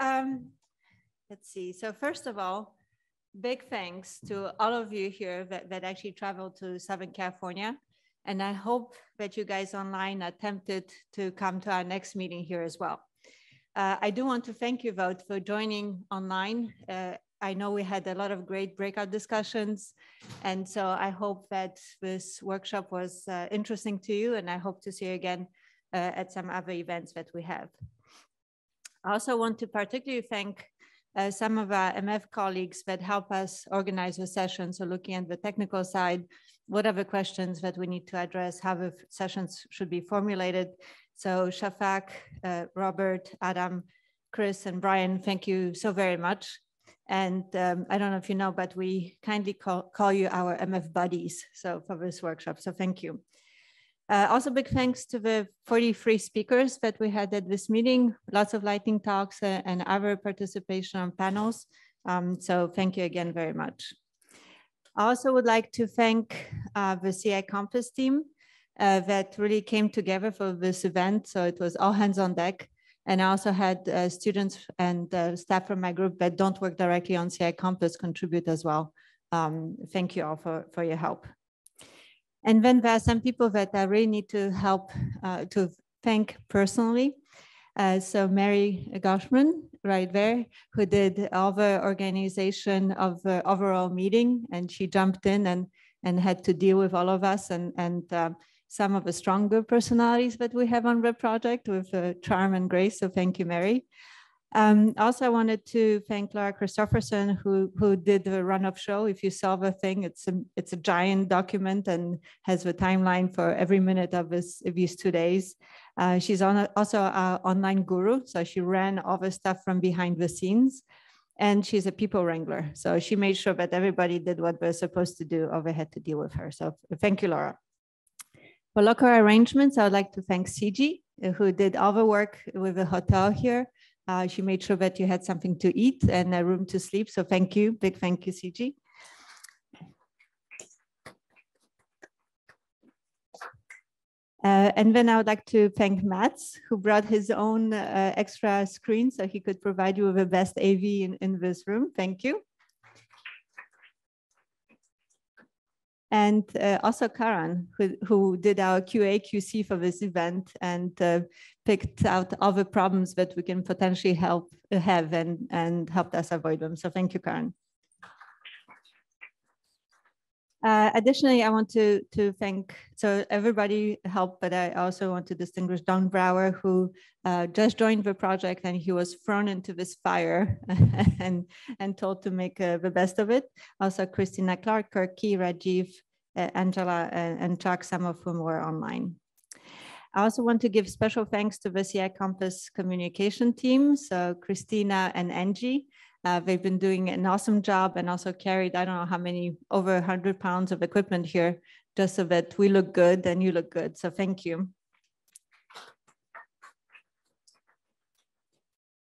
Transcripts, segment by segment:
Um, let's see. So first of all, big thanks to all of you here that, that actually traveled to Southern California. And I hope that you guys online are tempted to come to our next meeting here as well. Uh, I do want to thank you, both for joining online. Uh, I know we had a lot of great breakout discussions. And so I hope that this workshop was uh, interesting to you. And I hope to see you again uh, at some other events that we have. I also want to particularly thank uh, some of our MF colleagues that help us organize the session. So looking at the technical side, what are the questions that we need to address, how the sessions should be formulated. So Shafak, uh, Robert, Adam, Chris, and Brian, thank you so very much. And um, I don't know if you know, but we kindly call, call you our MF buddies. So for this workshop, so thank you. Uh, also big thanks to the 43 speakers that we had at this meeting, lots of lightning talks uh, and other participation on panels. Um, so thank you again very much. I also would like to thank uh, the CI Compass team uh, that really came together for this event. So it was all hands on deck. And I also had uh, students and uh, staff from my group that don't work directly on CI Compass contribute as well. Um, thank you all for, for your help. And then there are some people that I really need to help uh, to thank personally. Uh, so Mary Goshman, right there, who did all the organization of the overall meeting, and she jumped in and and had to deal with all of us and and uh, some of the stronger personalities that we have on the project with uh, charm and grace. So thank you, Mary. Um, also, I wanted to thank Laura Christopherson, who, who did the run-off show. If you saw the thing, it's a, it's a giant document and has the timeline for every minute of, this, these two days. Uh, she's on a, also an online guru, so she ran all the stuff from behind the scenes. And she's a people wrangler. So she made sure that everybody did what they're supposed to do they had to deal with her. So thank you, Laura. For local arrangements, I would like to thank CG, who did all the work with the hotel here. Uh, she made sure that you had something to eat and a room to sleep. So thank you, big thank you, CG. Uh, and then I would like to thank Mats, who brought his own uh, extra screen so he could provide you with the best AV in, in this room. Thank you. and uh, also Karan, who, who did our QA QC for this event and uh, picked out other problems that we can potentially help uh, have and, and helped us avoid them. So thank you, Karan. Uh, additionally, I want to, to thank, so everybody helped, but I also want to distinguish Don Brower, who uh, just joined the project and he was thrown into this fire and, and told to make uh, the best of it. Also, Christina Clark, Kerk Kee, Rajiv, uh, Angela, and, and Chuck, some of whom were online. I also want to give special thanks to the CI Compass communication team, so Christina and Angie, uh, they've been doing an awesome job and also carried, I don't know how many, over 100 pounds of equipment here, just so that we look good and you look good. So thank you.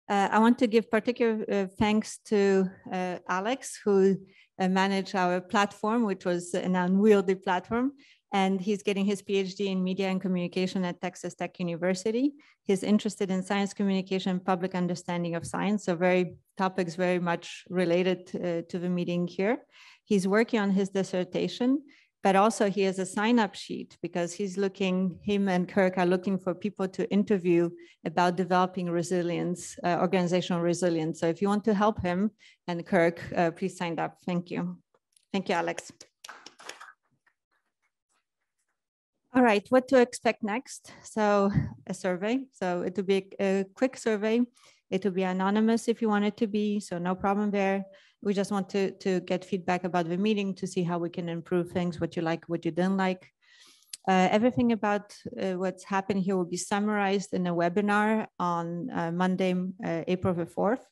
Uh, I want to give particular uh, thanks to uh, Alex, who uh, managed our platform, which was an unwieldy platform and he's getting his PhD in media and communication at Texas Tech University. He's interested in science communication, public understanding of science, so very topics very much related uh, to the meeting here. He's working on his dissertation, but also he has a sign-up sheet because he's looking, him and Kerk are looking for people to interview about developing resilience, uh, organizational resilience. So if you want to help him and Kerk, uh, please sign up. Thank you. Thank you, Alex. All right, what to expect next? So a survey. So it will be a, quick survey. It will be anonymous if you want it to be, so no problem there. We just want to, to get feedback about the meeting to see how we can improve things, what you like, what you didn't like. Uh, everything about uh, what's happened here will be summarized in a webinar on uh, Monday, uh, April the 4th.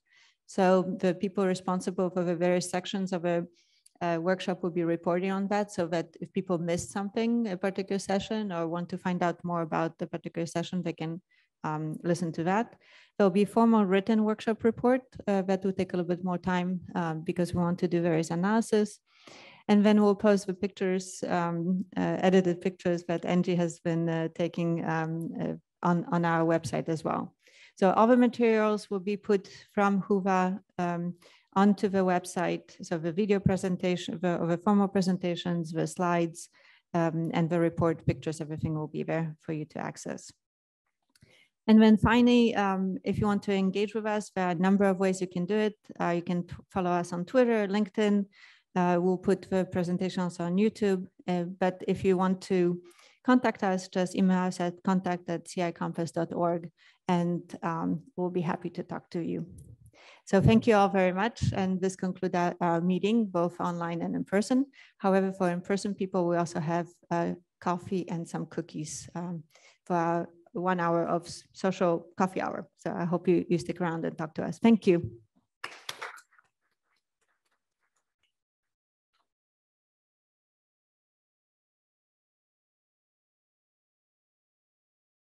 So the people responsible for the various sections of a uh, workshop will be reporting on that so that if people missed something, a particular session, or want to find out more about the particular session, they can um, listen to that. There'll be a formal written workshop report uh, that will take a little bit more time um, because we want to do various analysis. And then we'll post the pictures, um, uh, edited pictures that Angie has been uh, taking um, uh, on, on our website as well. So all the materials will be put from Whova um, onto the website. So the video presentation, the, the formal presentations, the slides, um, and the report pictures, everything will be there for you to access. And then finally, um, if you want to engage with us, there are a number of ways you can do it. Uh, you can follow us on Twitter, LinkedIn. Uh, we'll put the presentations on YouTube. Uh, but if you want to contact us, just email us at contact at ci-compass.org and um, we'll be happy to talk to you. So thank you all very much. And this concludes our, our meeting, both online and in person. However, for in-person people, we also have uh, coffee and some cookies um, for our one hour of social coffee hour. So I hope you, you stick around and talk to us. Thank you.